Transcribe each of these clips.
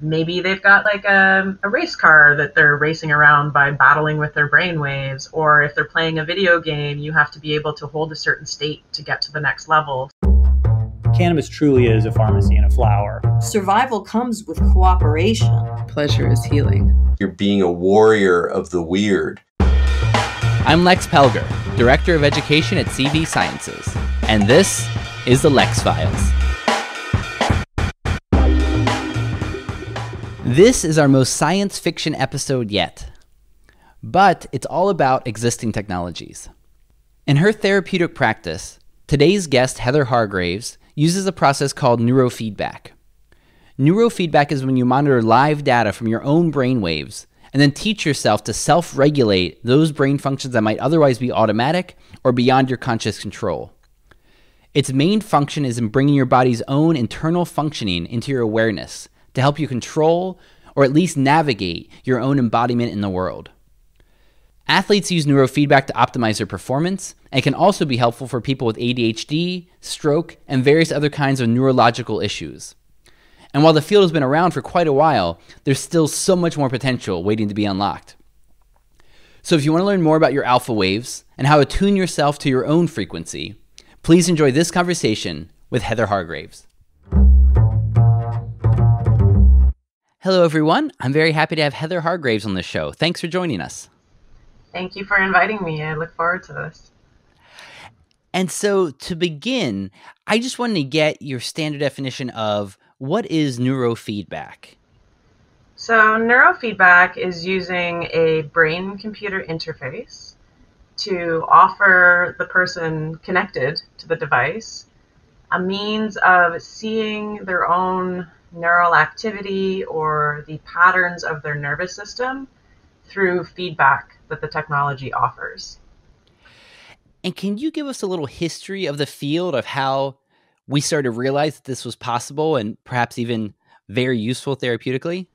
maybe they've got like a, a, race car that they're racing around by battling with their brain waves or if they're playing a video game you have to be able to hold a certain state to get to the next level. Cannabis truly is a pharmacy and a flower. Survival comes with cooperation. Pleasure is healing. You're being a warrior of the weird. I'm lex pelger director of education at cv sciences and this is the lex files This is our most science fiction episode yet, but it's all about existing technologies. In her therapeutic practice, today's guest, Heather Hargraves, uses a process called neurofeedback. Neurofeedback is when you monitor live data from your own brain waves and then teach yourself to self regulate those brain functions that might otherwise be automatic or beyond your conscious control. Its main function is in bringing your body's own internal functioning into your awareness to help you control or at least navigate your own embodiment in the world. Athletes use neurofeedback to optimize their performance and can also be helpful for people with ADHD, stroke, and various other kinds of neurological issues. And while the field has been around for quite a while, there's still so much more potential waiting to be unlocked. So, if you want to learn more about your alpha waves and how to tune yourself to your own frequency, please enjoy this conversation with Heather Hargraves. Hello, everyone. I'm very happy to have Heather Hargraves on the show. Thanks for joining us. Thank you for inviting me. I look forward to this. And so, to begin, I just wanted to get your standard definition of what is neurofeedback? So, neurofeedback is using a brain computer interface to offer the person connected to the device a means of seeing their own neural activity or the patterns of their nervous system through feedback that the technology offers. And can you give us a little history of the field of how we started to realize that this was possible and perhaps even very useful therapeutically?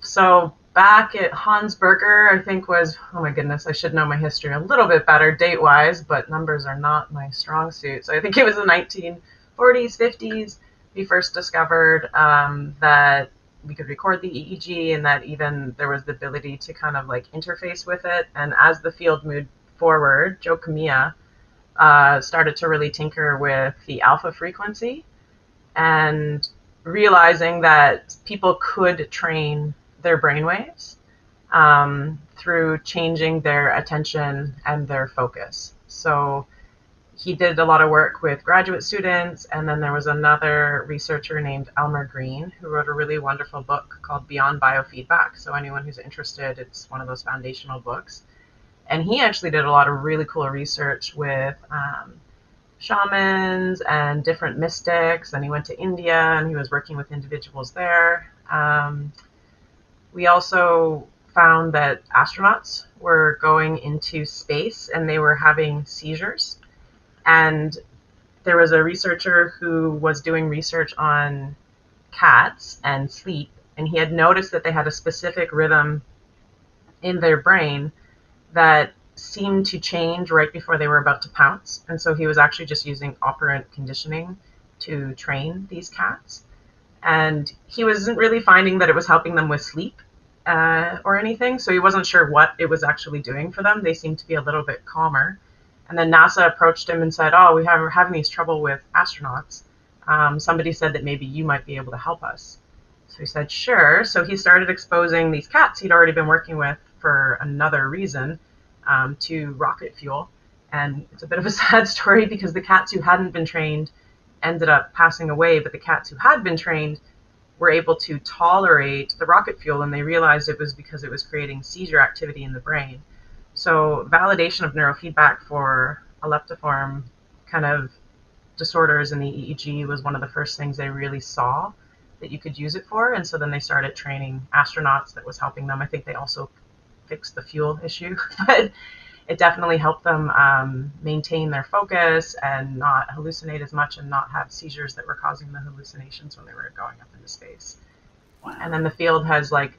So, back at Hans Berger, I think was, oh my goodness, I should know my history a little bit better date wise, but numbers are not my strong suit. So, I think it was the 1940s, 50s we first discovered um, that we could record the EEG and that even there was the ability to kind of like interface with it. And as the field moved forward, Joe Kamiya uh, started to really tinker with the alpha frequency and realizing that people could train their brainwaves um, through changing their attention and their focus. So he did a lot of work with graduate students, and then there was another researcher named Elmer Green who wrote a really wonderful book called Beyond Biofeedback. So anyone who's interested, it's one of those foundational books. And he actually did a lot of really cool research with um, shamans and different mystics, and he went to India and he was working with individuals there. Um, we also found that astronauts were going into space and they were having seizures and there was a researcher who was doing research on cats and sleep, and he had noticed that they had a specific rhythm in their brain that seemed to change right before they were about to pounce. And so he was actually just using operant conditioning to train these cats. And he wasn't really finding that it was helping them with sleep uh, or anything. So he wasn't sure what it was actually doing for them. They seemed to be a little bit calmer. And then NASA approached him and said, "Oh, we have, we're having these trouble with astronauts. Um, somebody said that maybe you might be able to help us." So he said, "Sure." So he started exposing these cats he'd already been working with for another reason um, to rocket fuel. And it's a bit of a sad story because the cats who hadn't been trained ended up passing away, but the cats who had been trained were able to tolerate the rocket fuel, and they realized it was because it was creating seizure activity in the brain. So validation of neurofeedback for epileptiform kind of disorders in the EEG was one of the first things they really saw that you could use it for. And so then they started training astronauts that was helping them. I think they also fixed the fuel issue, but it definitely helped them um, maintain their focus and not hallucinate as much and not have seizures that were causing the hallucinations when they were going up into space. Wow. And then the field has like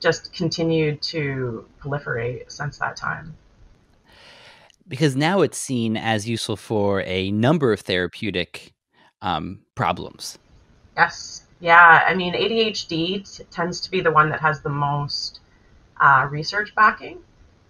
just continued to proliferate since that time. Because now it's seen as useful for a number of therapeutic um, problems. Yes, Yeah, I mean, ADHD t- tends to be the one that has the most uh, research backing.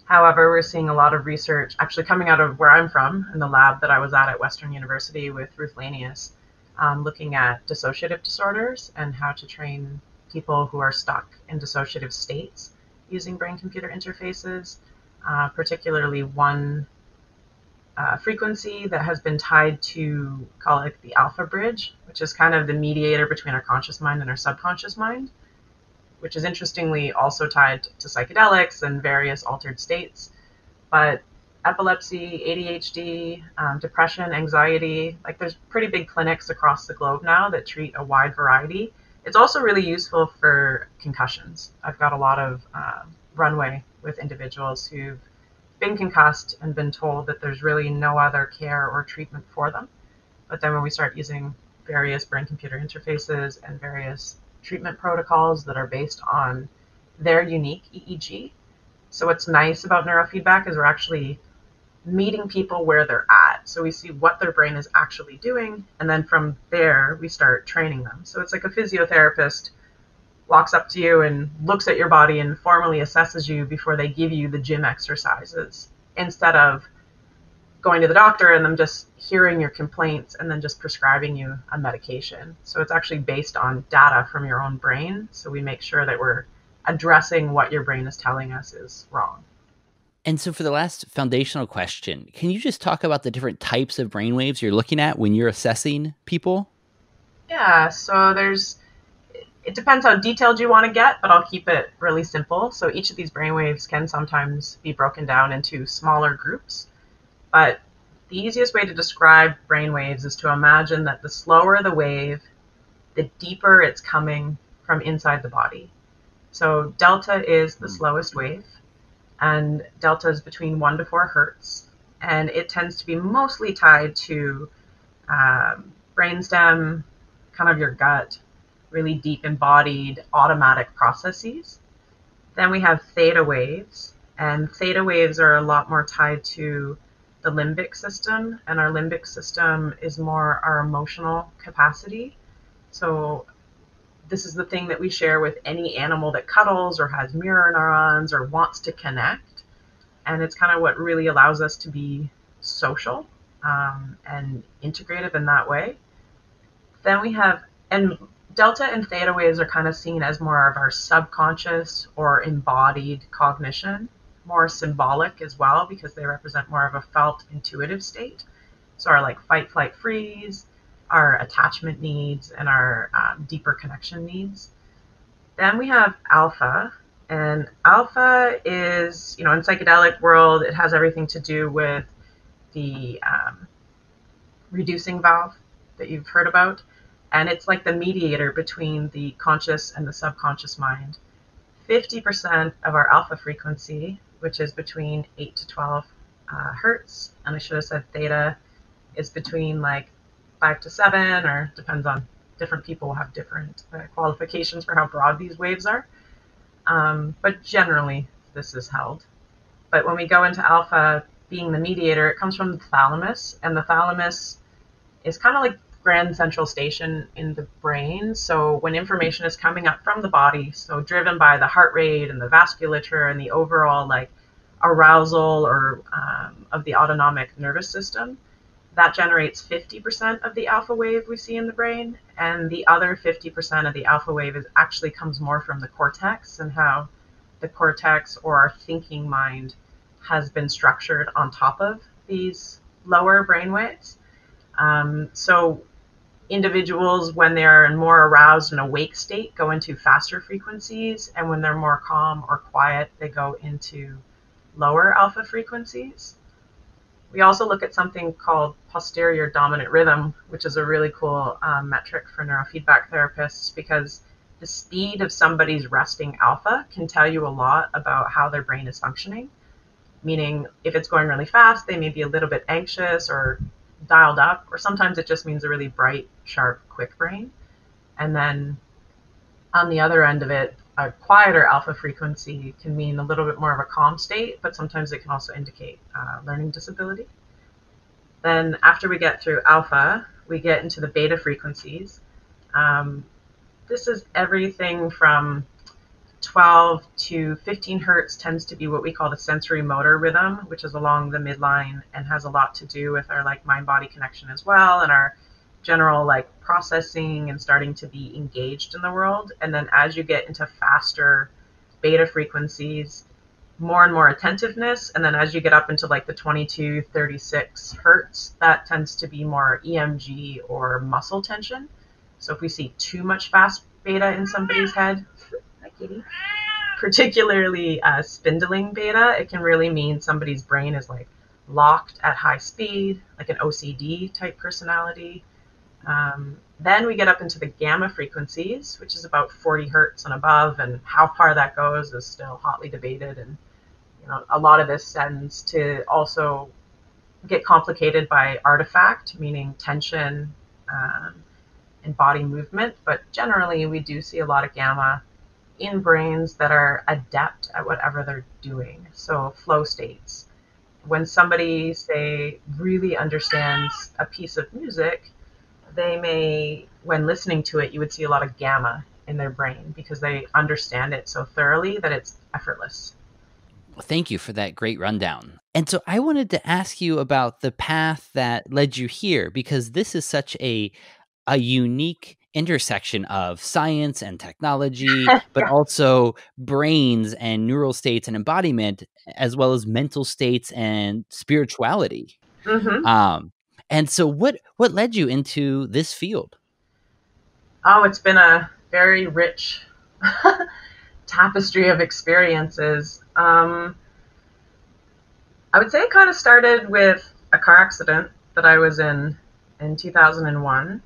However, we're seeing a lot of research actually coming out of where I'm from in the lab that I was at at Western University with Ruth Lanius, um, looking at dissociative disorders and how to train people who are stuck in dissociative states using brain computer interfaces, uh, particularly one uh, frequency that has been tied to, call it the alpha bridge, which is kind of the mediator between our conscious mind and our subconscious mind, which is interestingly also tied to psychedelics and various altered states. But epilepsy, ADHD, um, depression, anxiety, like there's pretty big clinics across the globe now that treat a wide variety. It's also really useful for concussions. I've got a lot of uh, runway with individuals who've been concussed and been told that there's really no other care or treatment for them. But then when we start using various brain computer interfaces and various treatment protocols that are based on their unique EEG. So what's nice about neurofeedback is we're actually meeting people where they're at. So we see what their brain is actually doing, and then from there we start training them. So it's like a physiotherapist walks up to you and looks at your body and formally assesses you before they give you the gym exercises instead of going to the doctor and them just hearing your complaints and then just prescribing you a medication. So it's actually based on data from your own brain. So we make sure that we're addressing what your brain is telling us is wrong. And so, for the last foundational question, can you just talk about the different types of brainwaves you're looking at when you're assessing people? Yeah, so there's it depends how detailed you want to get, but I'll keep it really simple. So each of these brainwaves can sometimes be broken down into smaller groups. But the easiest way to describe brainwaves is to imagine that the slower the wave, the deeper it's coming from inside the body. So delta is the hmm. slowest wave, and delta is between 1 to 4 hertz, and it tends to be mostly tied to um, brainstem, kind of your gut, really deep embodied automatic processes. Then we have theta waves, and theta waves are a lot more tied to the limbic system, and our limbic system is more our emotional capacity. So, this is the thing that we share with any animal that cuddles or has mirror neurons or wants to connect. And it's kind of what really allows us to be social um, and integrative in that way. Then we have, and delta and theta waves are kind of seen as more of our subconscious or embodied cognition, more symbolic as well because they represent more of a felt intuitive state. So our like fight, flight, freeze, our attachment needs, and our um, deeper connection needs. Then we have alpha, and alpha is, you know, in psychedelic world, it has everything to do with the um, reducing valve that you've heard about and it's like the mediator between the conscious and the subconscious mind. 50% of our alpha frequency, which is between 8 to 12 uh, hertz, and I should have said theta, is between like 5 to 7, or depends on different people have different uh, qualifications for how broad these waves are. Um, but generally, this is held. But when we go into alpha being the mediator, it comes from the thalamus, and the thalamus is kind of like grand central station in the brain. So when information is coming up from the body, so driven by the heart rate and the vasculature and the overall like arousal or um, of the autonomic nervous system, that generates 50% of the alpha wave we see in the brain, and the other 50% of the alpha wave is actually comes more from the cortex and how the cortex or our thinking mind has been structured on top of these lower brain waves. Um, so individuals, when they're in more aroused and awake state, go into faster frequencies, and when they're more calm or quiet, they go into lower alpha frequencies. We also look at something called posterior dominant rhythm, which is a really cool um, metric for neurofeedback therapists because the speed of somebody's resting alpha can tell you a lot about how their brain is functioning. Meaning, if it's going really fast, they may be a little bit anxious or dialed up, or sometimes it just means a really bright, sharp, quick brain. And then on the other end of it, a quieter alpha frequency can mean a little bit more of a calm state, but sometimes it can also indicate uh, learning disability. Then after we get through alpha, we get into the beta frequencies. Um, this is everything from 12 to 15 hertz tends to be what we call the sensory motor rhythm, which is along the midline and has a lot to do with our like mind body connection as well and our general like processing and starting to be engaged in the world. And then as you get into faster beta frequencies, more and more attentiveness. And then as you get up into like the 22, 36 hertz, that tends to be more EMG or muscle tension. So if we see too much fast beta in somebody's head, kitty, particularly uh, spindling beta, it can really mean somebody's brain is like locked at high speed, like an OCD type personality. Um, then we get up into the gamma frequencies, which is about 40 hertz and above, and how far that goes is still hotly debated. And you know, a lot of this tends to also get complicated by artifact, meaning tension um, and body movement. But generally, we do see a lot of gamma in brains that are adept at whatever they're doing. So flow states. When somebody, say, really understands a piece of music, they may, when listening to it, you would see a lot of gamma in their brain because they understand it so thoroughly that it's effortless. Well, thank you for that great rundown. And so I wanted to ask you about the path that led you here because this is such a a unique intersection of science and technology, but also brains and neural states and embodiment, as well as mental states and spirituality. Mm-hmm. Um, and so, what what led you into this field? Oh, it's been a very rich tapestry of experiences. Um, I would say it kind of started with a car accident that I was in in 2001.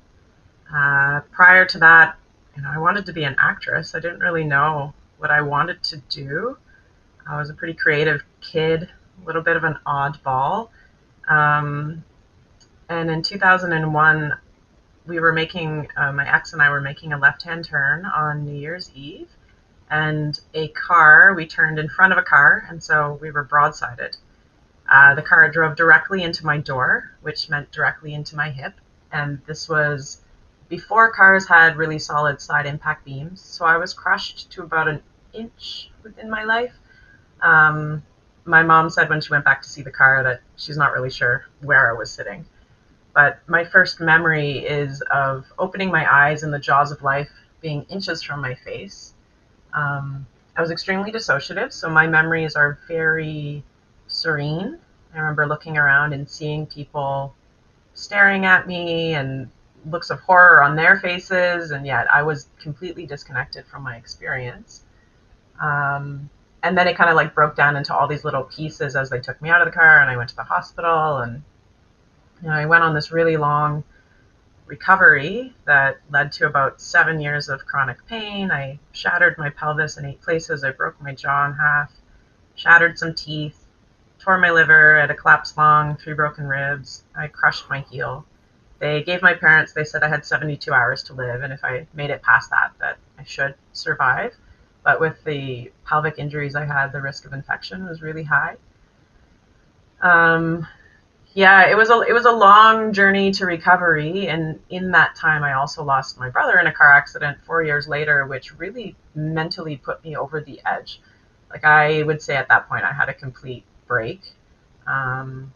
Uh, prior to that, you know, I wanted to be an actress. I didn't really know what I wanted to do. I was a pretty creative kid, a little bit of an oddball. Um, and in 2001, we were making, uh, my ex and I were making a left hand turn on New Year's Eve. And a car, we turned in front of a car, and so we were broadsided. Uh, the car drove directly into my door, which meant directly into my hip. And this was before cars had really solid side impact beams, so I was crushed to about an inch within my life. Um, my mom said when she went back to see the car that she's not really sure where I was sitting. But my first memory is of opening my eyes and the jaws of life being inches from my face. Um, I was extremely dissociative, so my memories are very serene. I remember looking around and seeing people staring at me and looks of horror on their faces, and yet I was completely disconnected from my experience. Um, and then it kind of like broke down into all these little pieces as they took me out of the car, and I went to the hospital, and you know, I went on this really long recovery that led to about seven years of chronic pain. I shattered my pelvis in eight places. I broke my jaw in half, shattered some teeth, tore my liver, had a collapsed lung, three broken ribs. I crushed my heel they gave my parents they said i had 72 hours to live and if i made it past that that i should survive but with the pelvic injuries i had the risk of infection was really high um, yeah it was a it was a long journey to recovery and in that time i also lost my brother in a car accident four years later which really mentally put me over the edge like i would say at that point i had a complete break um,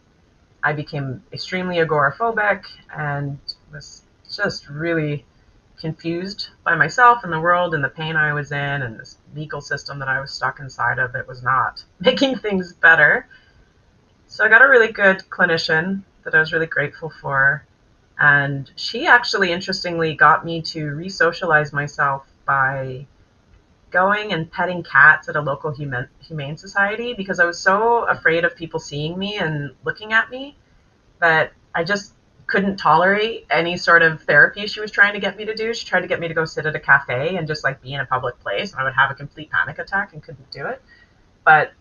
I became extremely agoraphobic and was just really confused by myself and the world and the pain I was in and this legal system that I was stuck inside of that was not making things better. So I got a really good clinician that I was really grateful for. And she actually, interestingly, got me to re socialize myself by going and petting cats at a local human, humane society because I was so afraid of people seeing me and looking at me that I just couldn't tolerate any sort of therapy she was trying to get me to do. She tried to get me to go sit at a cafe and just like be in a public place, and I would have a complete panic attack and couldn't do it. But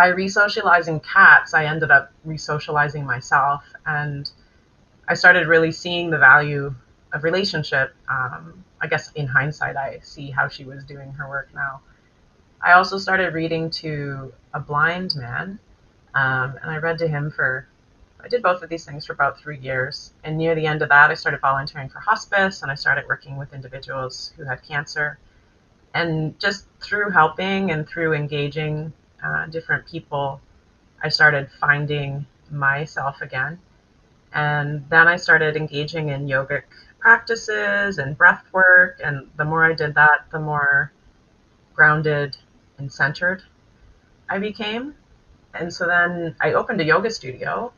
by re-socializing cats, I ended up re-socializing myself, and I started really seeing the value of relationship. Um, I guess in hindsight, I see how she was doing her work now. I also started reading to a blind man, um, and I read to him for I did both of these things for about three years. And near the end of that, I started volunteering for hospice and I started working with individuals who had cancer. And just through helping and through engaging uh, different people, I started finding myself again. And then I started engaging in yogic practices and breath work. And the more I did that, the more grounded and centered I became. And so then I opened a yoga studio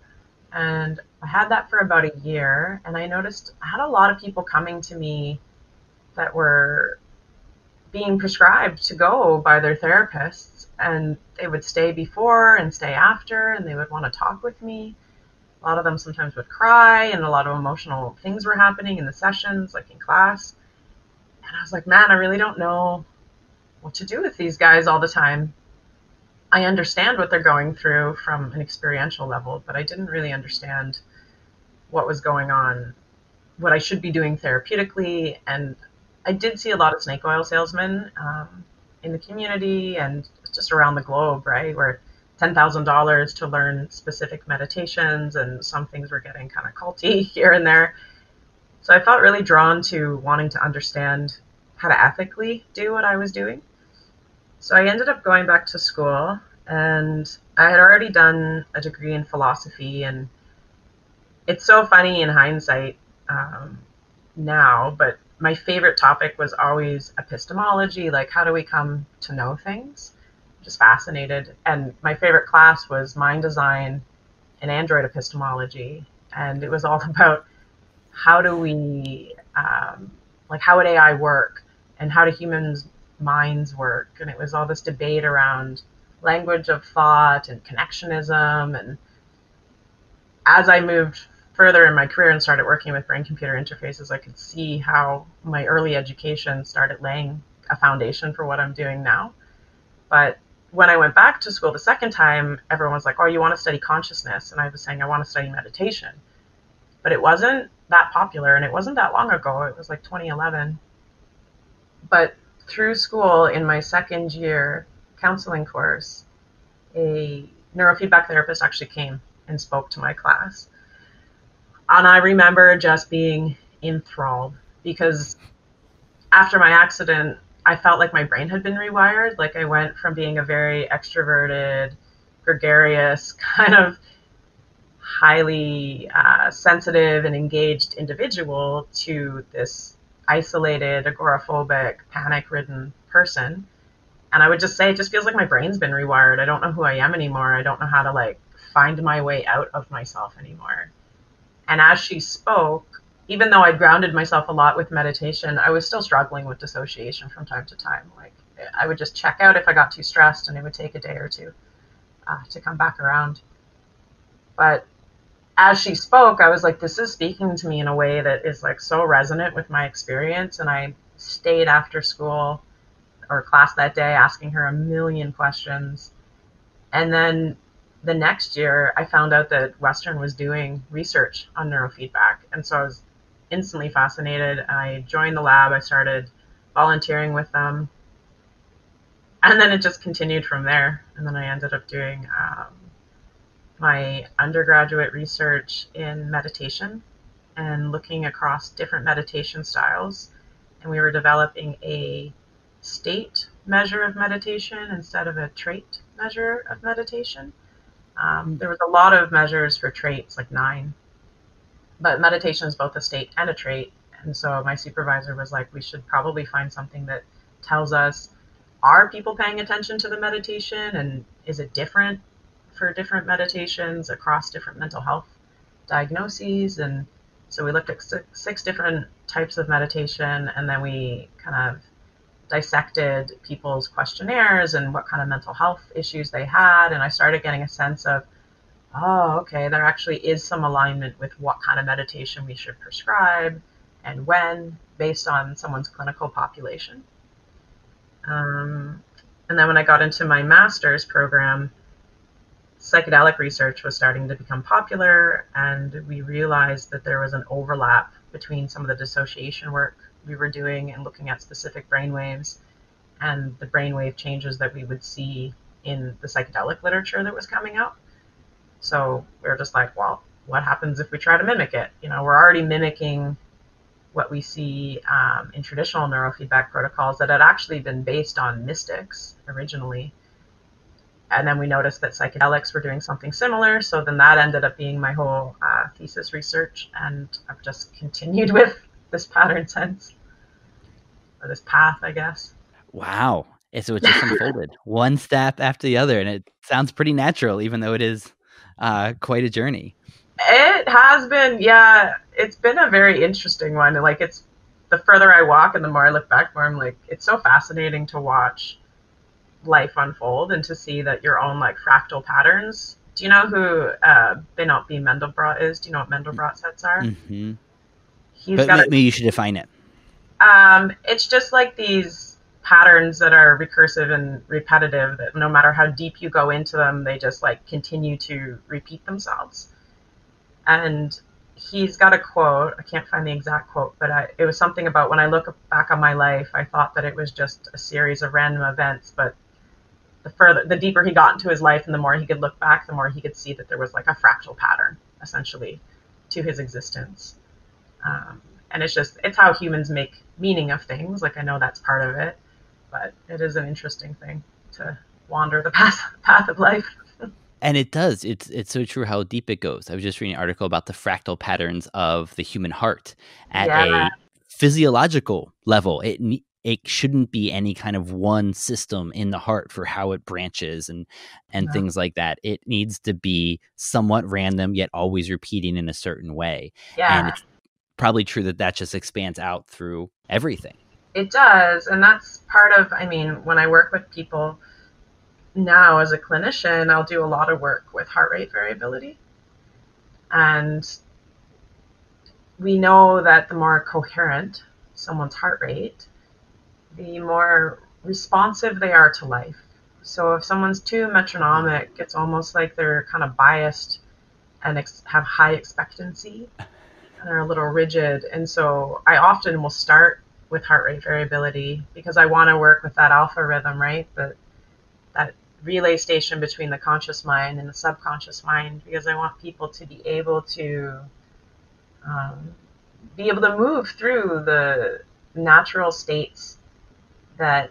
and I had that for about a year. And I noticed I had a lot of people coming to me that were being prescribed to go by their therapists. And they would stay before and stay after, and they would want to talk with me. A lot of them sometimes would cry, and a lot of emotional things were happening in the sessions, like in class. And I was like, man, I really don't know what to do with these guys all the time. I understand what they're going through from an experiential level, but I didn't really understand what was going on, what I should be doing therapeutically. And I did see a lot of snake oil salesmen um, in the community and just around the globe, right? Where $10,000 to learn specific meditations, and some things were getting kind of culty here and there. So I felt really drawn to wanting to understand how to ethically do what I was doing. So I ended up going back to school, and I had already done a degree in philosophy. And it's so funny in hindsight um, now, but my favorite topic was always epistemology like, how do we come to know things? Just fascinated. And my favorite class was mind design and Android epistemology. And it was all about how do we, um, like, how would AI work? And how do humans minds work. And it was all this debate around language of thought and connectionism. And as I moved further in my career and started working with brain computer interfaces, I could see how my early education started laying a foundation for what I'm doing now. But when I went back to school the second time, everyone was like, Oh, you want to study consciousness? And I was saying, I want to study meditation. But it wasn't that popular and it wasn't that long ago. It was like 2011. But through school in my second year counseling course, a neurofeedback therapist actually came and spoke to my class. And I remember just being enthralled because after my accident, I felt like my brain had been rewired. Like I went from being a very extroverted, gregarious, kind of highly uh, sensitive and engaged individual to this isolated, agoraphobic, panic ridden person. And I would just say it just feels like my brain's been rewired. I don't know who I am anymore. I don't know how to like find my way out of myself anymore. And as she spoke, even though I'd grounded myself a lot with meditation, I was still struggling with dissociation from time to time. Like I would just check out if I got too stressed, and it would take a day or two uh, to come back around. But as she spoke, I was like, this is speaking to me in a way that is like so resonant with my experience. And I stayed after school or class that day asking her a million questions. And then the next year, I found out that Western was doing research on neurofeedback. And so I was instantly fascinated. I joined the lab, I started volunteering with them. And then it just continued from there. And then I ended up doing um, my undergraduate research in meditation and looking across different meditation styles. And we were developing a state measure of meditation instead of a trait measure of meditation. Um, there was a lot of measures for traits, like nine, but meditation is both a state and a trait. And so my supervisor was like, we should probably find something that tells us are people paying attention to the meditation and is it different for different meditations across different mental health diagnoses. And so we looked at six, six different types of meditation, and then we kind of dissected people's questionnaires and what kind of mental health issues they had. And I started getting a sense of, oh, okay, there actually is some alignment with what kind of meditation we should prescribe and when based on someone's clinical population. Um, and then when I got into my master's program, psychedelic research was starting to become popular, and we realized that there was an overlap between some of the dissociation work we were doing and looking at specific brainwaves and the brainwave changes that we would see in the psychedelic literature that was coming out. So we were just like, well, what happens if we try to mimic it? You know, we're already mimicking what we see um, in traditional neurofeedback protocols that had actually been based on mystics originally. And then we noticed that psychedelics were doing something similar. So then that ended up being my whole uh, thesis research. And I've just continued with this pattern since, or this path, I guess. Wow. So it just unfolded one step after the other. And it sounds pretty natural, even though it is uh, quite a journey. It has been, yeah. It's been a very interesting one. Like it's the further I walk and the more I look back, more I'm like, it's so fascinating to watch life unfold and to see that your own like fractal patterns. Do you know who uh, Benoit B. Mandelbrot is? Do you know what Mandelbrot sets are? Mm-hmm. He's But got maybe you should define it. Um, it's just like these patterns that are recursive and repetitive that no matter how deep you go into them, they just like continue to repeat themselves. And he's got a quote, I can't find the exact quote, but I, it was something about when I look back on my life, I thought that it was just a series of random events, but the further, the deeper he got into his life and the more he could look back, the more he could see that there was like a fractal pattern essentially to his existence. Um, and it's just it's how humans make meaning of things like i know that's part of it but it is an interesting thing to wander the path path of life And it does. It's it's so true how deep it goes. I was just reading an article about the fractal patterns of the human heart at Yeah. a physiological level. It it shouldn't be any kind of one system in the heart for how it branches and and Yeah. things like that. It needs to be somewhat random yet always repeating in a certain way. And yeah it's probably true that that just expands out through everything. it does and that's part of i mean when i work with people now as a clinician i'll do a lot of work with heart rate variability. And we know that the more coherent someone's heart rate the more responsive they are to life. So if someone's too metronomic it's almost like they're kind of biased and ex- have high expectancy and are a little rigid and so i often will start with heart rate variability because I want to work with that alpha rhythm, right? The, that relay station between the conscious mind and the subconscious mind because I want people to be able to um, be able to move through the natural states that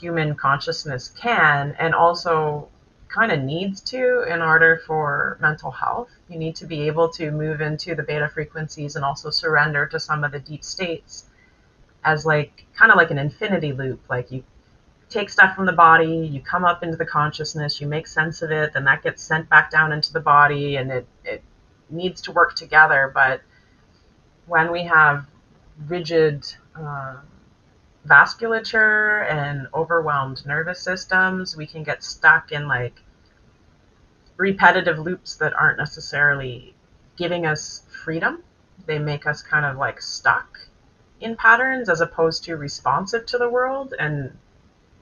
human consciousness can and also kind of needs to in order for mental health. You need to be able to move into the beta frequencies and also surrender to some of the deep states as like kind of like an infinity loop. Like you take stuff from the body, you come up into the consciousness, you make sense of it, then that gets sent back down into the body, and it it needs to work together. But when we have rigid uh, vasculature and overwhelmed nervous systems, we can get stuck in like repetitive loops that aren't necessarily giving us freedom. They make us kind of like stuck in patterns as opposed to responsive to the world and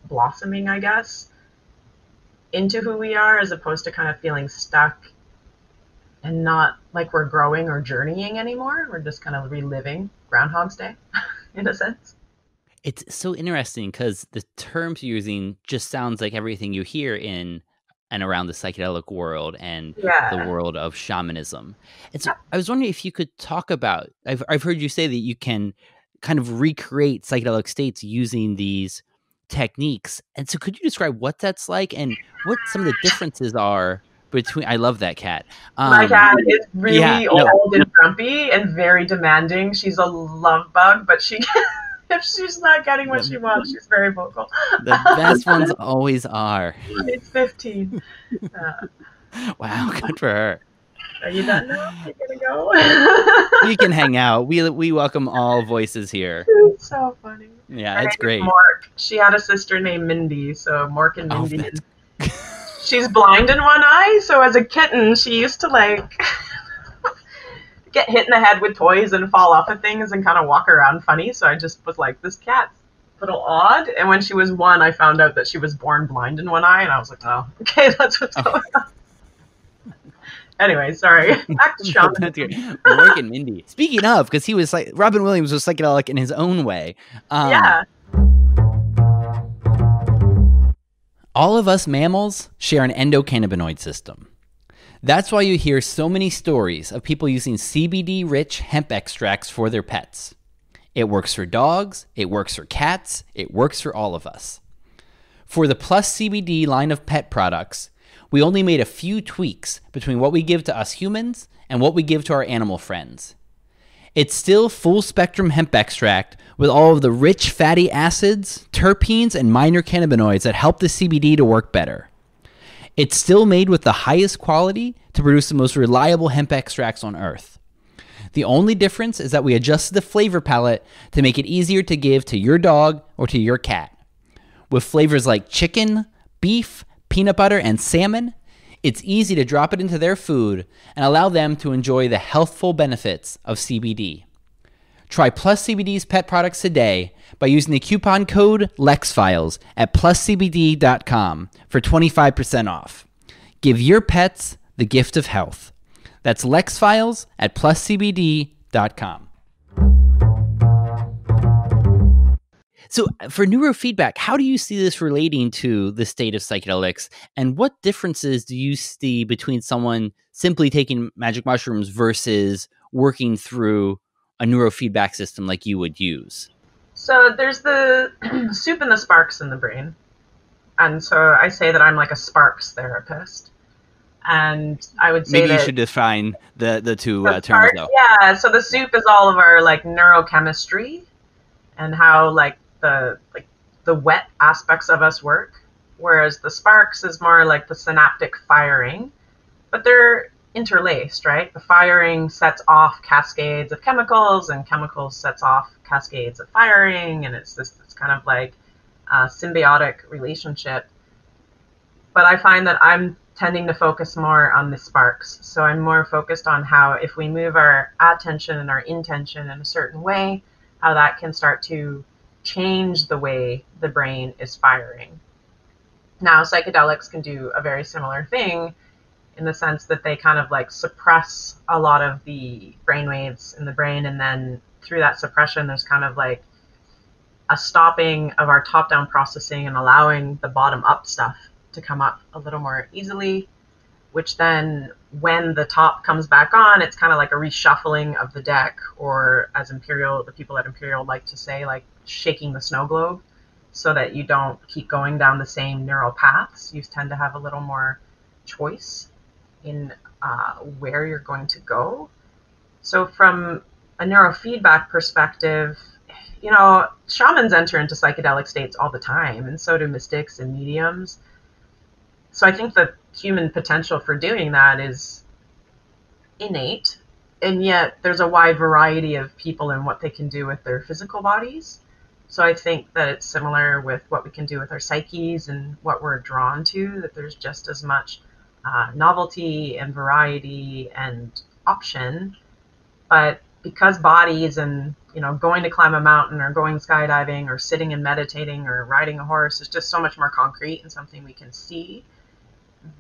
blossoming, I guess, into who we are as opposed to kind of feeling stuck and not like we're growing or journeying anymore. We're just kind of reliving Groundhog's Day in a sense. It's so interesting because the terms you're using just sounds like everything you hear in and around the psychedelic world and Yeah. the world of shamanism. And so I was wondering if you could talk about I've I've heard you say that you can kind of recreate psychedelic states using these techniques. And so could you describe what that's like and what some of the differences are between I love that cat. My Um, cat is really yeah, no, old and grumpy and very demanding. She's a love bug, but she if she's not getting what she wants, she's very vocal. the best ones always are. It's 15. Uh, Wow, good for her. are you done now? You gonna go? You can hang out. We we welcome all voices here. it's so funny. Yeah, Her it's great. Mork. She had a sister named Mindy, so Mork and Oh, Mindy. that's- She's blind in one eye, so as a kitten, she used to like get hit in the head with toys and fall off of things and kind of walk around funny. So I just was like, this cat's a little odd. And when she was one, I found out that she was born blind in one eye, and I was like, oh, okay, that's what's Oh. going on. Anyway, sorry. Back to Sean. That's great. Mork and Mindy. Speaking of, because he was like Robin Williams was psychedelic in his own way. Um, yeah. All of us mammals share an endocannabinoid system. That's why you hear so many stories of people using CBD rich hemp extracts for their pets. It works for dogs, it works for cats, it works for all of us. For the Plus CBD line of pet products, we only made a few tweaks between what we give to us humans and what we give to our animal friends. It's still full spectrum hemp extract with all of the rich fatty acids, terpenes, and minor cannabinoids that help the CBD to work better. It's still made with the highest quality to produce the most reliable hemp extracts on earth. The only difference is that we adjusted the flavor palette to make it easier to give to your dog or to your cat. With flavors like chicken, beef, peanut butter, and salmon, it's easy to drop it into their food and allow them to enjoy the healthful benefits of CBD. Try Plus CBD's pet products today by using the coupon code LEXFILES at pluscbd.com for 25% off. Give your pets the gift of health. That's LexFiles at pluscbd.com. So, for neurofeedback, how do you see this relating to the state of psychedelics? And what differences do you see between someone simply taking magic mushrooms versus working through a neurofeedback system like you would use? So, there's the soup and the sparks in the brain. And so I say that I'm like a sparks therapist. And I would say Maybe you should define the, the two the uh, terms, spark- though. Yeah, so the soup is all of our like neurochemistry and how like the like the wet aspects of us work, whereas the sparks is more like the synaptic firing, but they're interlaced, right? The firing sets off cascades of chemicals, and chemicals sets off cascades of firing, and it's this, this kind of like uh, symbiotic relationship. But I find that I'm tending to focus more on the sparks. So I'm more focused on how if we move our attention and our intention in a certain way, how that can start to change the way the brain is firing. Now, psychedelics can do a very similar thing in the sense that they kind of like suppress a lot of the brain waves in the brain, and then through that suppression, there's kind of like a stopping of our top down processing and allowing the bottom up stuff to come up a little more easily, which then when the top comes back on, it's kind of like a reshuffling of the deck, or as Imperial, the people at Imperial like to say, like shaking the snow globe so that you don't keep going down the same neural paths. You tend to have a little more choice in uh, where you're going to go. So, from a neurofeedback perspective, you know, shamans enter into psychedelic states all the time, and so do mystics and mediums. So, I think the human potential for doing that is innate, and yet there's a wide variety of people and what they can do with their physical bodies. So I think that it's similar with what we can do with our psyches and what we're drawn to, that there's just as much uh, novelty and variety and option. But because bodies and, you know, going to climb a mountain or going skydiving or sitting and meditating or riding a horse is just so much more concrete and something we can see,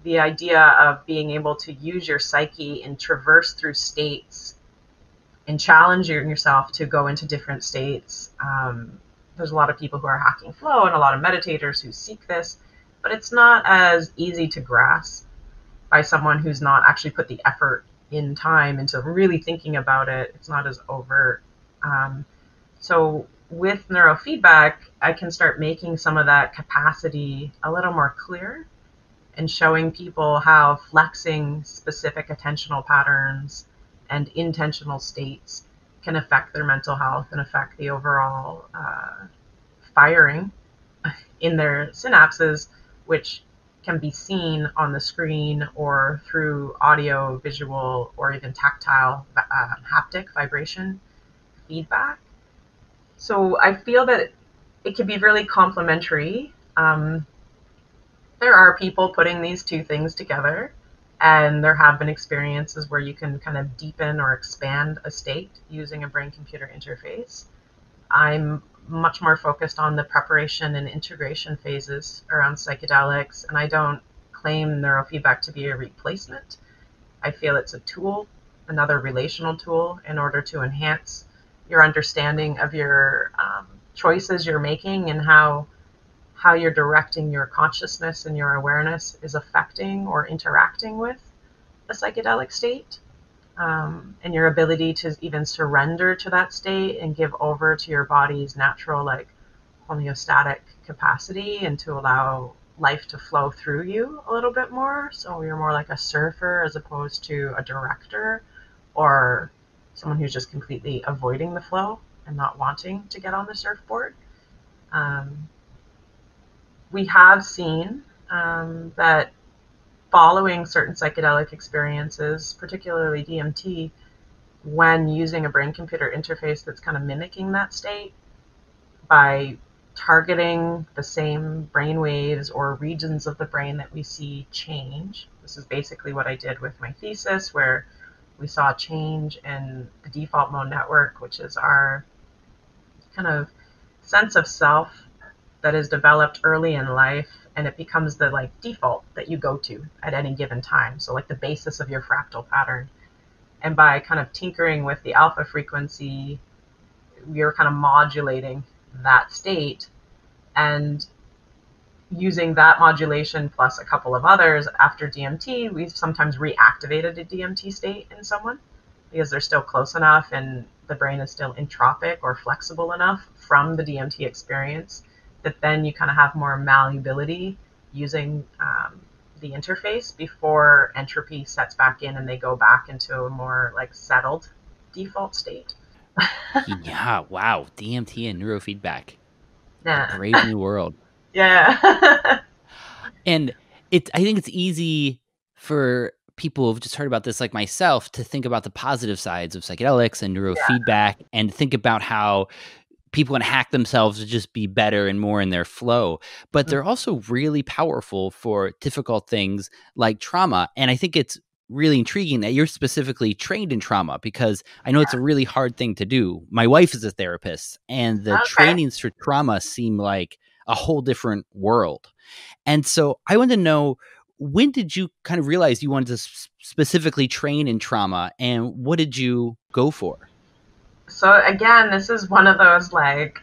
the idea of being able to use your psyche and traverse through states and challenge yourself to go into different states. Um, there's a lot of people who are hacking flow and a lot of meditators who seek this, but it's not as easy to grasp by someone who's not actually put the effort in time into really thinking about it. It's not as overt. Um, so with neurofeedback, I can start making some of that capacity a little more clear and showing people how flexing specific attentional patterns and intentional states can affect their mental health and affect the overall uh, firing in their synapses, which can be seen on the screen or through audio, visual, or even tactile uh, haptic vibration feedback. So I feel that it can be really complementary. Um, there are people putting these two things together and there have been experiences where you can kind of deepen or expand a state using a brain computer interface. I'm much more focused on the preparation and integration phases around psychedelics, and I don't claim neurofeedback to be a replacement. I feel it's a tool, another relational tool, in order to enhance your understanding of your um, choices you're making and how how you're directing your consciousness and your awareness is affecting or interacting with a psychedelic state um, and your ability to even surrender to that state and give over to your body's natural like homeostatic capacity and to allow life to flow through you a little bit more. So you're more like a surfer as opposed to a director or someone who's just completely avoiding the flow and not wanting to get on the surfboard. Um, we have seen um, that following certain psychedelic experiences, particularly DMT, when using a brain computer interface that's kind of mimicking that state by targeting the same brain waves or regions of the brain that we see change. This is basically what I did with my thesis, where we saw change in the default mode network, which is our kind of sense of self that is developed early in life and it becomes the like default that you go to at any given time. So like the basis of your fractal pattern. And by kind of tinkering with the alpha frequency, you're kind of modulating that state and using that modulation plus a couple of others after DMT, we've sometimes reactivated a DMT state in someone because they're still close enough and the brain is still entropic or flexible enough from the DMT experience that then you kind of have more malleability using um, the interface before entropy sets back in and they go back into a more like settled default state. yeah, wow. DMT and neurofeedback. Yeah. Brave new world. Yeah. and it I think it's easy for people who've just heard about this like myself to think about the positive sides of psychedelics and neurofeedback yeah. and think about how people can hack themselves to just be better and more in their flow but mm. they're also really powerful for difficult things like trauma and i think it's really intriguing that you're specifically trained in trauma because i know it's a really hard thing to do my wife is a therapist and the okay. trainings for trauma seem like a whole different world and so i want to know when did you kind of realize you wanted to specifically train in trauma and what did you go for so again, this is one of those like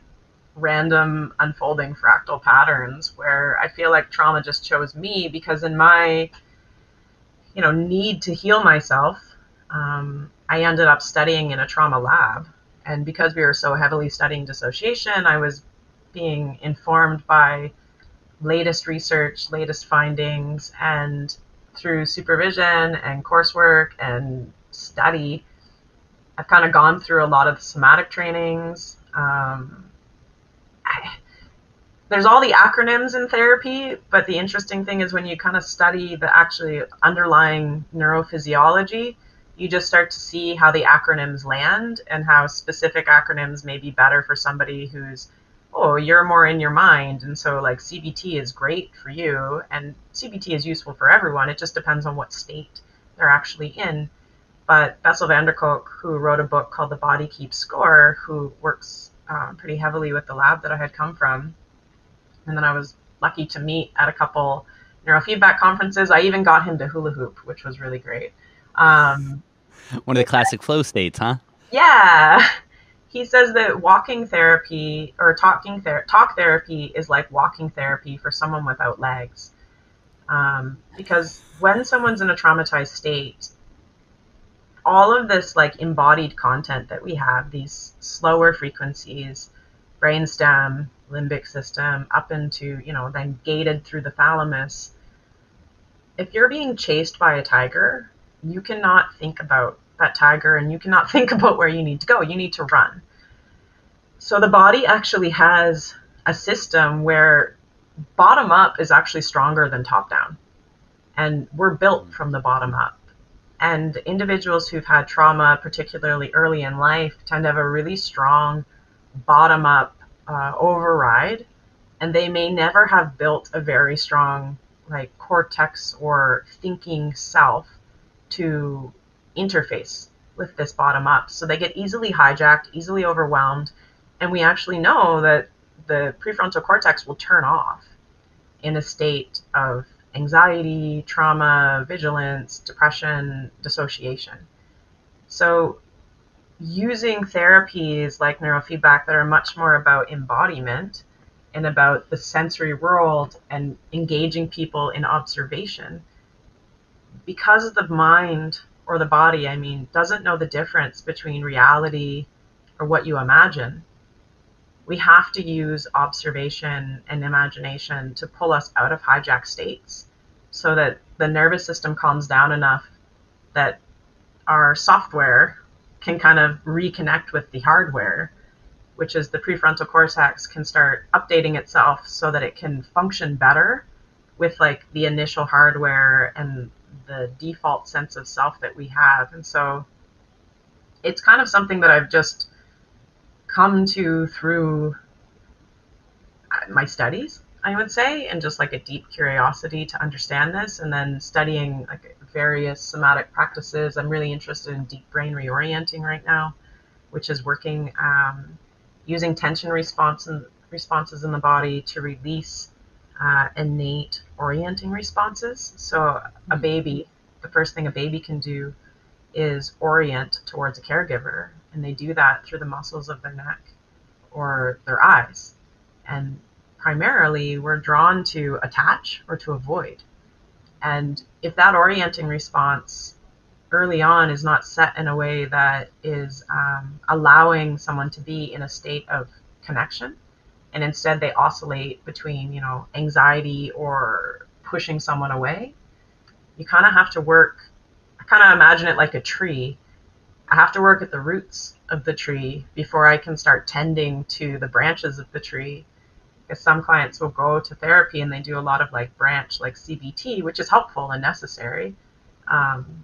random unfolding fractal patterns where I feel like trauma just chose me because in my you know need to heal myself, um, I ended up studying in a trauma lab, and because we were so heavily studying dissociation, I was being informed by latest research, latest findings, and through supervision and coursework and study, I've kind of gone through a lot of somatic trainings. Um, I, there's all the acronyms in therapy, but the interesting thing is when you kind of study the actually underlying neurophysiology, you just start to see how the acronyms land and how specific acronyms may be better for somebody who's oh you're more in your mind and so like cbt is great for you and cbt is useful for everyone it just depends on what state they're actually in but Bessel van der Kolk, who wrote a book called The Body Keeps Score, who works um, pretty heavily with the lab that I had come from, and then I was lucky to meet at a couple neurofeedback conferences. I even got him to hula hoop, which was really great. Um, One of the classic flow states, huh? Yeah. He says that walking therapy or talking ther- talk therapy is like walking therapy for someone without legs. Um, because when someone's in a traumatized state, all of this like embodied content that we have, these slower frequencies, brainstem, limbic system, up into, you know, then gated through the thalamus. If you're being chased by a tiger, you cannot think about that tiger and you cannot think about where you need to go. You need to run. So the body actually has a system where bottom up is actually stronger than top down. And we're built hmm. from the bottom up. And individuals who've had trauma, particularly early in life, tend to have a really strong bottom up uh, override. And they may never have built a very strong like cortex or thinking self to interface with this bottom up. So they get easily hijacked, easily overwhelmed. And we actually know that the prefrontal cortex will turn off in a state of anxiety, trauma, vigilance, depression, dissociation. So, using therapies like neurofeedback that are much more about embodiment and about the sensory world and engaging people in observation, because the mind or the body, I mean, doesn't know the difference between reality or what you imagine, we have to use observation and imagination to pull us out of hijack states so that the nervous system calms down enough that our software can kind of reconnect with the hardware, which is the prefrontal cortex can start updating itself so that it can function better with like the initial hardware and the default sense of self that we have. And so it's kind of something that I've just come to through my studies, I would say, and just like a deep curiosity to understand this, and then studying like various somatic practices. I'm really interested in deep brain reorienting right now, which is working um, using tension response and responses in the body to release uh, innate orienting responses. So a baby, the first thing a baby can do is orient towards a caregiver, and they do that through the muscles of their neck or their eyes. And primarily, we're drawn to attach or to avoid. And if that orienting response early on is not set in a way that is um, allowing someone to be in a state of connection, and instead they oscillate between, you know, anxiety or pushing someone away, you kind of have to work. I kind of imagine it like a tree. I have to work at the roots of the tree before I can start tending to the branches of the tree because some clients will go to therapy and they do a lot of like branch like CBT, which is helpful and necessary. Um,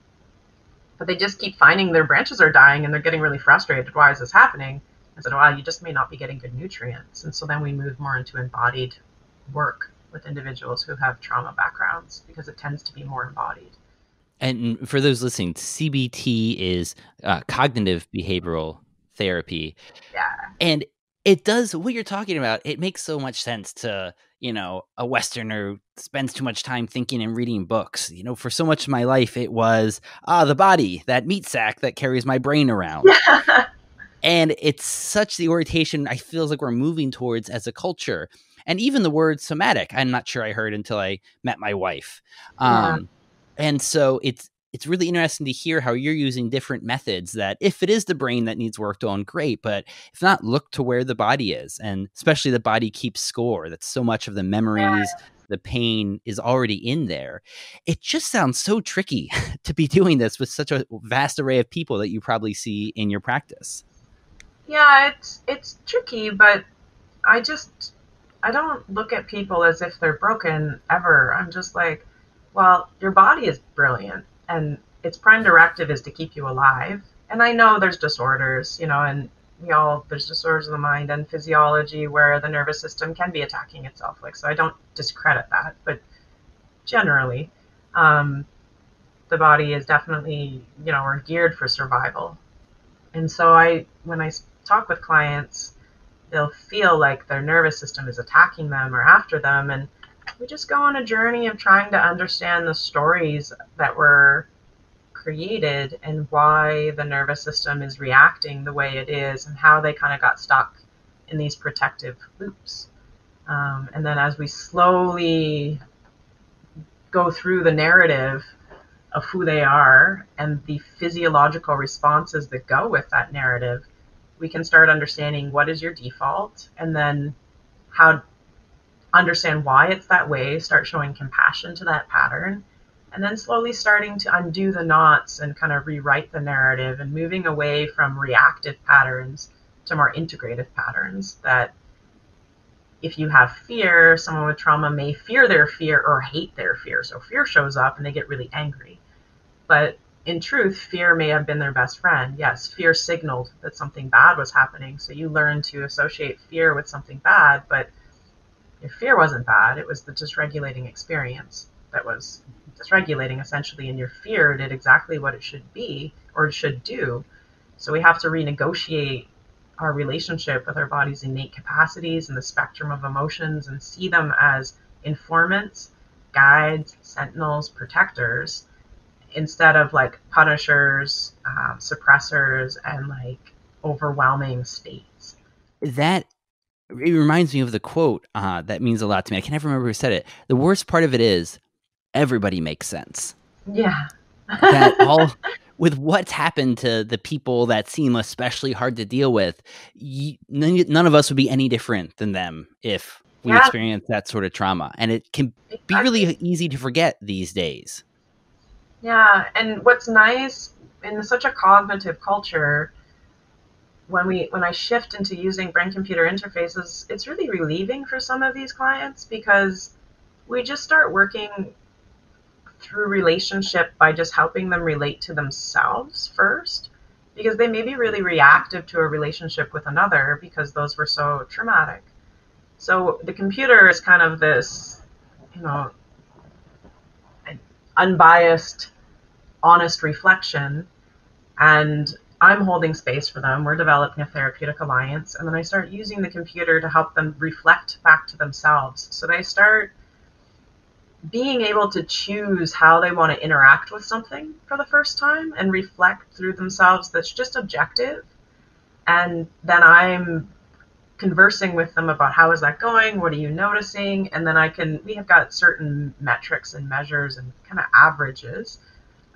but they just keep finding their branches are dying and they're getting really frustrated. Why is this happening? I said, well, you just may not be getting good nutrients. And so then we move more into embodied work with individuals who have trauma backgrounds because it tends to be more embodied. And for those listening, CBT is uh, cognitive behavioral therapy. Yeah. And it does what you're talking about. It makes so much sense to, you know, a Westerner spends too much time thinking and reading books. You know, for so much of my life, it was, ah, the body, that meat sack that carries my brain around. and it's such the orientation I feels like we're moving towards as a culture. And even the word somatic, I'm not sure I heard until I met my wife. Um, yeah. And so it's it's really interesting to hear how you're using different methods that if it is the brain that needs work done great but if not look to where the body is and especially the body keeps score that's so much of the memories the pain is already in there. It just sounds so tricky to be doing this with such a vast array of people that you probably see in your practice. Yeah it's it's tricky but i just i don't look at people as if they're broken ever. I'm just like well your body is brilliant and its prime directive is to keep you alive. And I know there's disorders, you know, and we all there's disorders of the mind and physiology where the nervous system can be attacking itself. Like so, I don't discredit that, but generally, um, the body is definitely you know we're geared for survival. And so I when I talk with clients, they'll feel like their nervous system is attacking them or after them, and we just go on a journey of trying to understand the stories that were created and why the nervous system is reacting the way it is and how they kind of got stuck in these protective loops. Um, and then as we slowly go through the narrative of who they are and the physiological responses that go with that narrative, we can start understanding what is your default and then how understand why it's that way, start showing compassion to that pattern, and then slowly starting to undo the knots and kind of rewrite the narrative and moving away from reactive patterns to more integrative patterns that if you have fear, someone with trauma may fear their fear or hate their fear. So fear shows up and they get really angry. But in truth, fear may have been their best friend. Yes, fear signaled that something bad was happening. So you learn to associate fear with something bad, but your fear wasn't bad. It was the dysregulating experience that was dysregulating essentially, and your fear did exactly what it should be or should do. So we have to renegotiate our relationship with our body's innate capacities and the spectrum of emotions and see them as informants, guides, sentinels, protectors, instead of like punishers, um, suppressors, and like overwhelming states. That it reminds me of the quote uh, that means a lot to me. I can never remember who said it. The worst part of it is everybody makes sense. Yeah. that all with what's happened to the people that seem especially hard to deal with, y- none, none of us would be any different than them if we Yeah. experienced that sort of trauma. And it can be really easy to forget these days. Yeah, and what's nice in such a cognitive culture, when we when I shift into using brain computer interfaces, it's really relieving for some of these clients because we just start working through relationship by just helping them relate to themselves first because they may be really reactive to a relationship with another because those were so traumatic. So the computer is kind of this, you know, unbiased, honest reflection. And I'm holding space for them. We're developing a therapeutic alliance. And then I start using the computer to help them reflect back to themselves. So they start being able to choose how they want to interact with something for the first time and reflect through themselves that's just objective. And then I'm conversing with them about how is that going what are you noticing and then i can we have got certain metrics and measures and kind of averages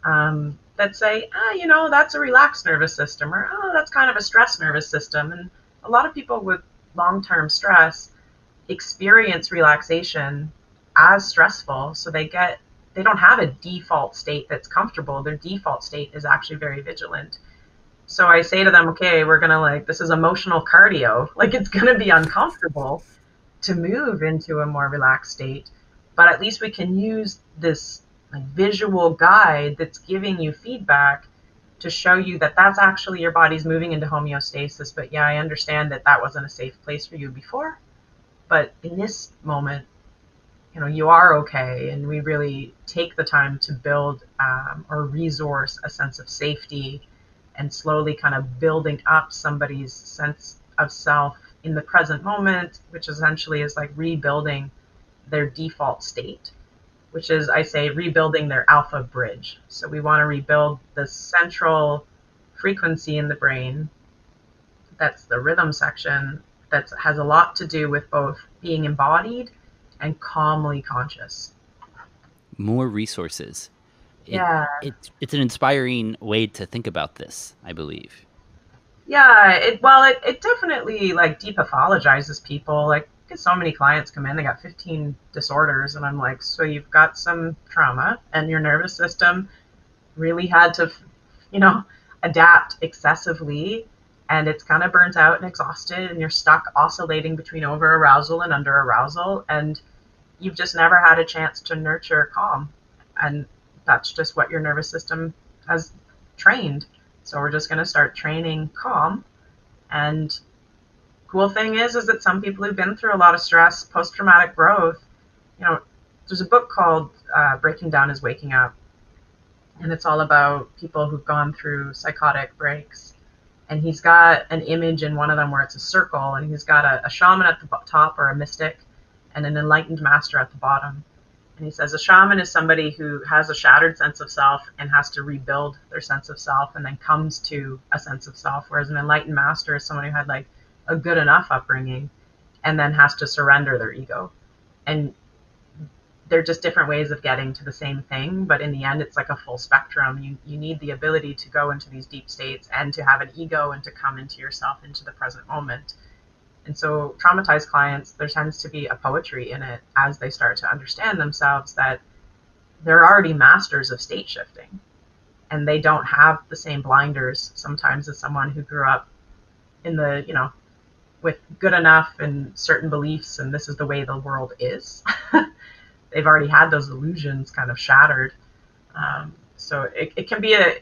um, that say ah you know that's a relaxed nervous system or oh that's kind of a stress nervous system. And a lot of people with long-term stress experience relaxation as stressful so they get they don't have a default state that's comfortable. Their default state is actually very vigilant. So I say to them, okay, we're gonna like this is emotional cardio. Like it's gonna be uncomfortable to move into a more relaxed state, but at least we can use this like visual guide that's giving you feedback to show you that that's actually your body's moving into homeostasis. But yeah, I understand that that wasn't a safe place for you before, but in this moment, you know, you are okay, and we really take the time to build um, or resource a sense of safety and slowly kind of building up somebody's sense of self in the present moment, which essentially is like rebuilding their default state, which is, I say, rebuilding their alpha bridge. So we want to rebuild the central frequency in the brain. That's the rhythm section that has a lot to do with both being embodied and calmly conscious. More resources. It, Yeah. It's, it's an inspiring way to think about this, I believe. Yeah, it well, it, it definitely like depathologizes people. Like, get so many clients come in, they got 15 disorders, and I'm like, so you've got some trauma, and your nervous system really had to, you know, adapt excessively, and it's kind of burnt out and exhausted, and you're stuck oscillating between over arousal and under arousal, and you've just never had a chance to nurture calm, and that's just what your nervous system has trained. So we're just going to start training calm. And cool thing is, is that some people who've been through a lot of stress, post-traumatic growth, you know, there's a book called uh, Breaking Down is Waking Up, and it's all about people who've gone through psychotic breaks. And he's got an image in one of them where it's a circle, and he's got a, a shaman at the top or a mystic, and an enlightened master at the bottom. And he says a shaman is somebody who has a shattered sense of self and has to rebuild their sense of self and then comes to a sense of self. Whereas an enlightened master is someone who had like a good enough upbringing and then has to surrender their ego. And they're just different ways of getting to the same thing. But in the end, it's like a full spectrum. You, you need the ability to go into these deep states and to have an ego and to come into yourself, into the present moment. And so, traumatized clients, there tends to be a poetry in it as they start to understand themselves that they're already masters of state shifting and they don't have the same blinders sometimes as someone who grew up in the, you know, with good enough and certain beliefs and this is the way the world is. They've already had those illusions kind of shattered. Um, so it, it can be a,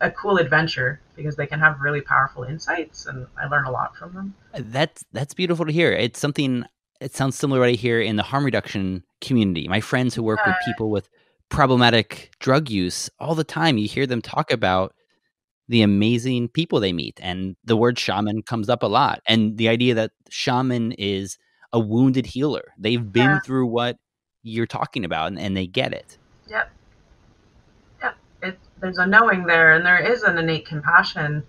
a cool adventure because they can have really powerful insights and I learn a lot from them. That's that's beautiful to hear. It's something. It sounds similar right here in the harm reduction community. My friends who work with people with problematic drug use all the time. You hear them talk about the amazing people they meet, and the word shaman comes up a lot. And the idea that shaman is a wounded healer. They've been Yeah. through what you're talking about, and, and they get it. Yep. Yep. It, there's a knowing there, and there is an innate compassion.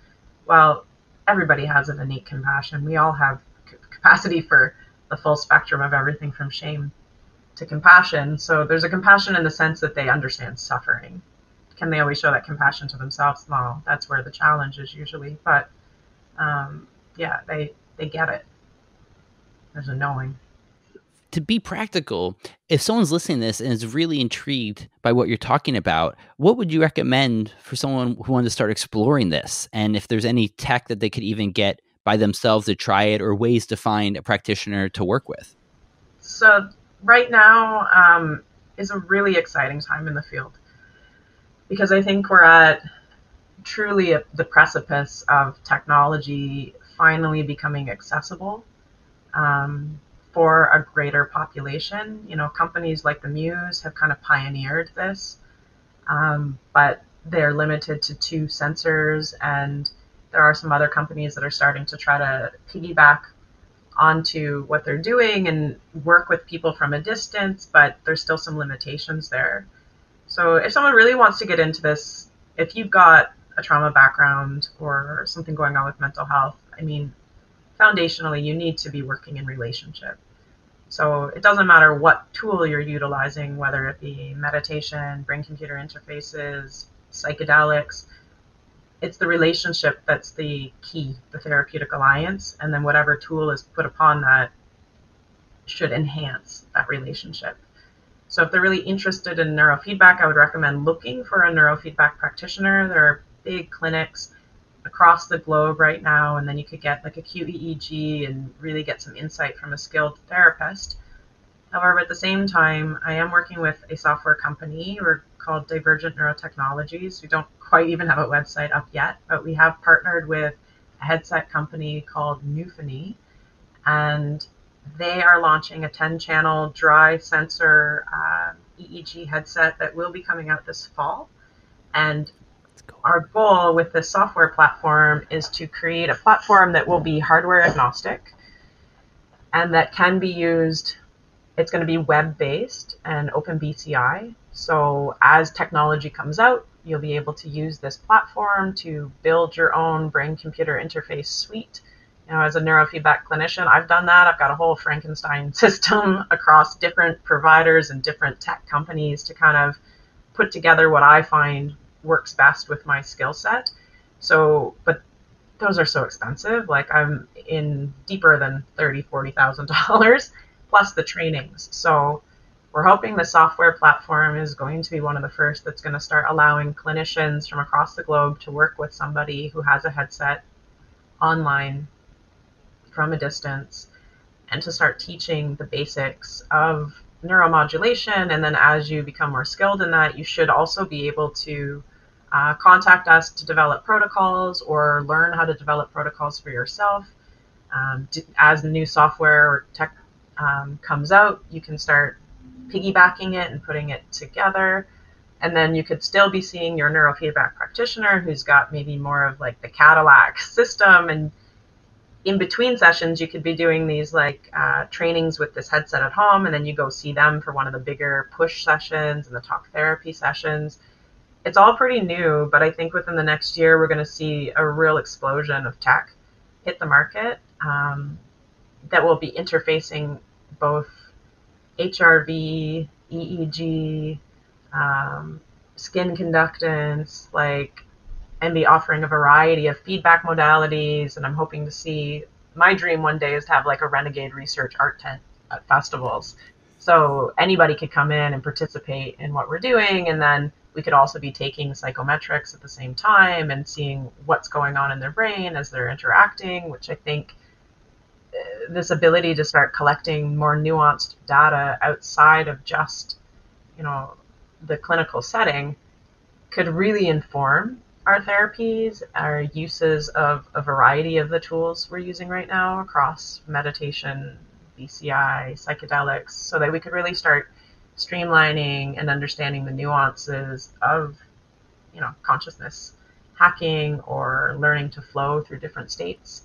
Well, everybody has an innate compassion. We all have c- capacity for the full spectrum of everything from shame to compassion. So there's a compassion in the sense that they understand suffering. Can they always show that compassion to themselves? No, that's where the challenge is usually. But um, yeah, they they get it. There's a knowing. To be practical, if someone's listening to this and is really intrigued by what you're talking about, what would you recommend for someone who wanted to start exploring this? And if there's any tech that they could even get by themselves to try it or ways to find a practitioner to work with? So, right now um, is a really exciting time in the field because I think we're at truly at the precipice of technology finally becoming accessible um, for a greater population. You know, companies like the Muse have kind of pioneered this, um, but they're limited to two sensors, and there are some other companies that are starting to try to piggyback onto what they're doing and work with people from a distance, but there's still some limitations there. So if someone really wants to get into this, if you've got a trauma background or something going on with mental health, I mean, foundationally, you need to be working in relationship. So it doesn't matter what tool you're utilizing, whether it be meditation, brain computer interfaces, psychedelics, it's the relationship that's the key, the therapeutic alliance, and then whatever tool is put upon that should enhance that relationship. So if they're really interested in neurofeedback, I would recommend looking for a neurofeedback practitioner. There are big clinics across the globe right now, and then you could get like a QEEG and really get some insight from a skilled therapist. However, at the same time, I am working with a software company. We're called Divergence Neurotechnologies. We don't quite even have a website up yet, but we have partnered with a headset company called Newphony, and they are launching a 10 channel dry sensor uh, EEG headset that will be coming out this fall. And our goal with this software platform is to create a platform that will be hardware agnostic and that can be used. It's going to be web based and OpenBCI. So as technology comes out, you'll be able to use this platform to build your own brain computer interface suite you know, as a neurofeedback clinician, I've done that. I've got a whole Frankenstein system across different providers and different tech companies to kind of put together what I find works best with my skill set. So, but those are so expensive. Like I'm in deeper than thirty, forty thousand dollars plus the trainings. So we're hoping the software platform is going to be one of the first that's going to start allowing clinicians from across the globe to work with somebody who has a headset online from a distance and to start teaching the basics of neuromodulation. And then as you become more skilled in that, you should also be able to uh, contact us to develop protocols or learn how to develop protocols for yourself. Um, as the new software or tech um, comes out, you can start piggybacking it and putting it together. And then you could still be seeing your neurofeedback practitioner who's got maybe more of like the Cadillac system and in between sessions, you could be doing these like uh, trainings with this headset at home, and then you go see them for one of the bigger push sessions and the talk therapy sessions. It's all pretty new, but I think within the next year, we're going to see a real explosion of tech hit the market um, that will be interfacing both HRV, EEG, um, skin conductance, like and be offering a variety of feedback modalities. And I'm hoping to see my dream one day is to have like a renegade research art tent at festivals. So anybody could come in and participate in what we're doing. And then we could also be taking psychometrics at the same time and seeing what's going on in their brain as they're interacting, which I think uh, this ability to start collecting more nuanced data outside of just, you know, the clinical setting could really inform our therapies, our uses of a variety of the tools we're using right now across meditation, BCI, psychedelics, so that we could really start streamlining and understanding the nuances of, you know, consciousness hacking or learning to flow through different states.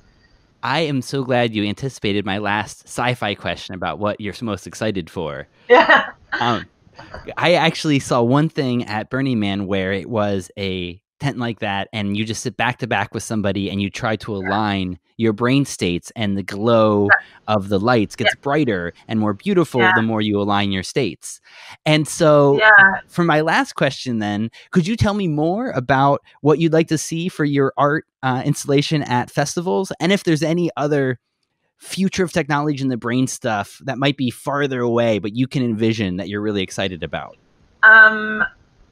I am so glad you anticipated my last sci-fi question about what you're most excited for. Yeah. um, I actually saw one thing at Burning Man where it was a tent like that and you just sit back to back with somebody and you try to align your brain states and the glow of the lights gets brighter and more beautiful Yeah. the more you align your states. And so Yeah. for my last question then, could you tell me more about what you'd like to see for your art uh, installation at festivals and if there's any other future of technology in the brain stuff that might be farther away but you can envision that you're really excited about? Um,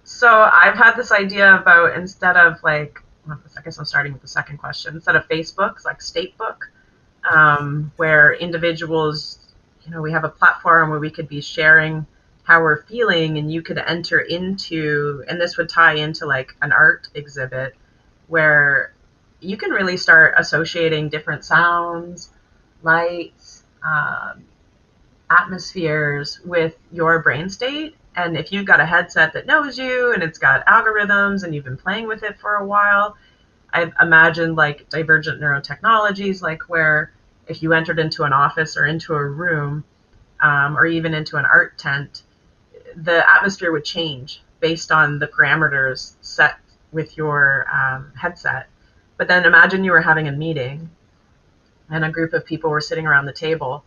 so I've had this idea about instead of like, I guess I'm starting with the second question. Instead of Facebooks, like Statebook, um, where individuals, you know, we have a platform where we could be sharing how we're feeling, and you could enter into, and this would tie into like an art exhibit where you can really start associating different sounds, lights, um, atmospheres with your brain state. And if you've got a headset that knows you and it's got algorithms and you've been playing with it for a while, I've imagined like divergence neurotechnologies, like where if you entered into an office or into a room um, or even into an art tent, the atmosphere would change based on the parameters set with your um, headset. But then imagine you were having a meeting and a group of people were sitting around the table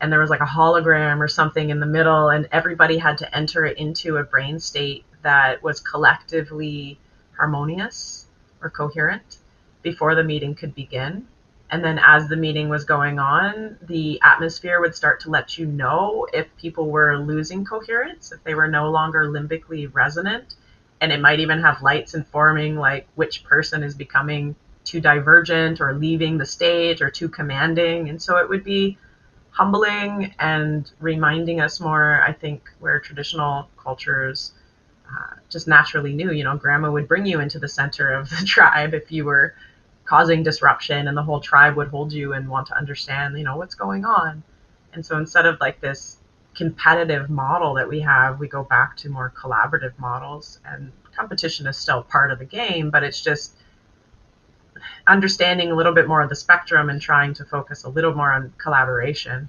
and there was like a hologram or something in the middle and everybody had to enter into a brain state that was collectively harmonious or coherent before the meeting could begin. And then as the meeting was going on the atmosphere would start to let you know if people were losing coherence if they were no longer limbically resonant. And it might even have lights informing like which person is becoming too divergent or leaving the stage or too commanding. And so it would be humbling and reminding us more, I think, where traditional cultures uh, just naturally knew. You know, grandma would bring you into the center of the tribe if you were causing disruption, and the whole tribe would hold you and want to understand, you know, what's going on. And so instead of like this competitive model that we have, we go back to more collaborative models. And competition is still part of the game, but it's just understanding a little bit more of the spectrum and trying to focus a little more on collaboration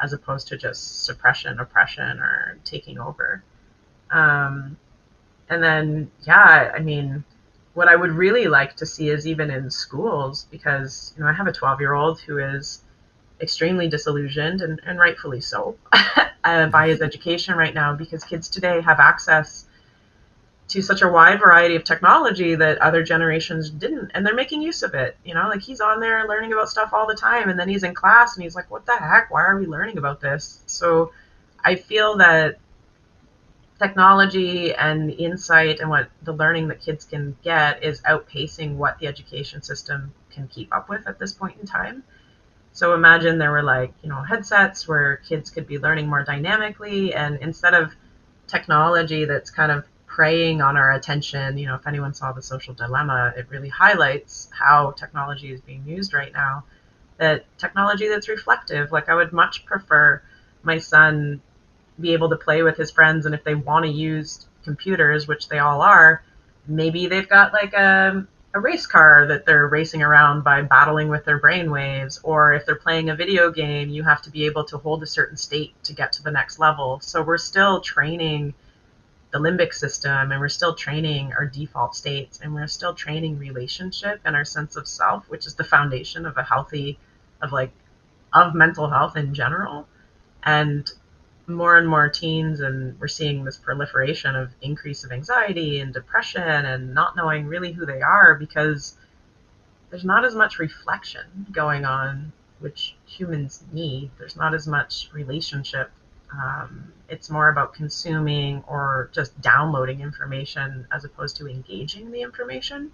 as opposed to just suppression, oppression, or taking over. Um, and then, yeah, I mean, what I would really like to see is even in schools, because you know I have a 12 year old who is extremely disillusioned and, and rightfully so uh, by his education right now, because kids today have access to such a wide variety of technology that other generations didn't and they're making use of it you know like he's on there learning about stuff all the time and then he's in class and he's like what the heck? Why are we learning about this? So i feel that technology and insight and what the learning that kids can get is outpacing what the education system can keep up with at this point in time. So imagine there were like you know headsets where kids could be learning more dynamically and instead of technology that's kind of preying on our attention. You know, if anyone saw the social dilemma, it really highlights how technology is being used right now. That technology that's reflective. Like I would much prefer my son be able to play with his friends and if they want to use computers, which they all are, maybe they've got like a a race car that they're racing around by battling with their brain waves or if they're playing a video game you have to be able to hold a certain state to get to the next level so we're still training the limbic system and we're still training our default states and we're still training relationship and our sense of self which is the foundation of a healthy of like of mental health in general. And more and more teens and we're seeing this proliferation of increase of anxiety and depression and not knowing really who they are because there's not as much reflection going on which humans need. There's not as much relationship um, it's more about consuming or just downloading information as opposed to engaging the information.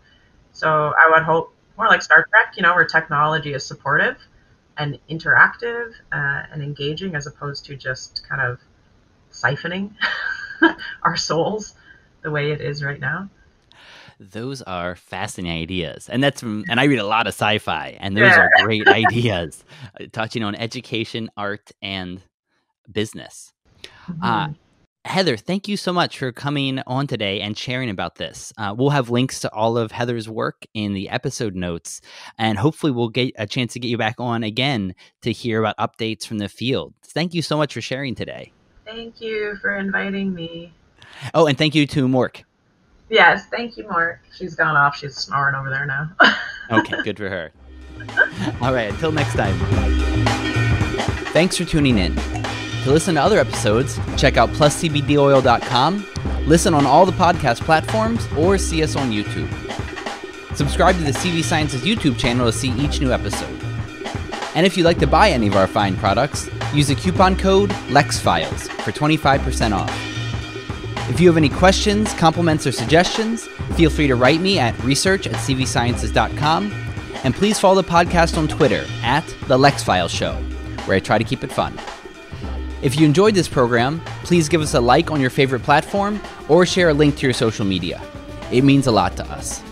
So I would hope more like Star Trek, you know, where technology is supportive and interactive uh, and engaging as opposed to just kind of siphoning our souls the way it is right now. Those are fascinating ideas, and that's from, and I read a lot of sci-fi, and those Yeah. are great ideas, uh, touching on education, art, and business. Uh, Heather, thank you so much for coming on today and sharing about this. Uh, we'll have links to all of Heather's work in the episode notes, and hopefully, we'll get a chance to get you back on again to hear about updates from the field. Thank you so much for sharing today. Thank you for inviting me. Oh, and thank you to Mork. Yes, thank you, Mark. She's gone off. She's snoring over there now. Okay, good for her. All right, until next time. Thanks for tuning in. To listen to other episodes, check out pluscbdoil.com, listen on all the podcast platforms, or see us on YouTube. Subscribe to the CV Sciences YouTube channel to see each new episode. And if you'd like to buy any of our fine products, use the coupon code LEXFILES for 25% off. If you have any questions, compliments, or suggestions, feel free to write me at research at cvsciences.com. And please follow the podcast on Twitter at The Lex File Show, where I try to keep it fun. If you enjoyed this program, please give us a like on your favorite platform or share a link to your social media. It means a lot to us.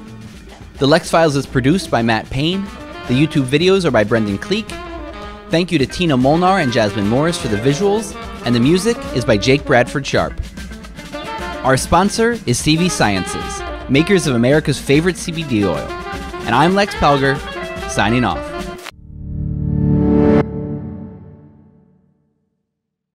The Lex Files is produced by Matt Payne. The YouTube videos are by Brendan Cleek. Thank you to Tina Molnar and Jasmine Morris for the visuals, and the music is by Jake Bradford Sharp. Our sponsor is CV Sciences, makers of America's favorite CBD oil. And I'm Lex Pelger, signing off.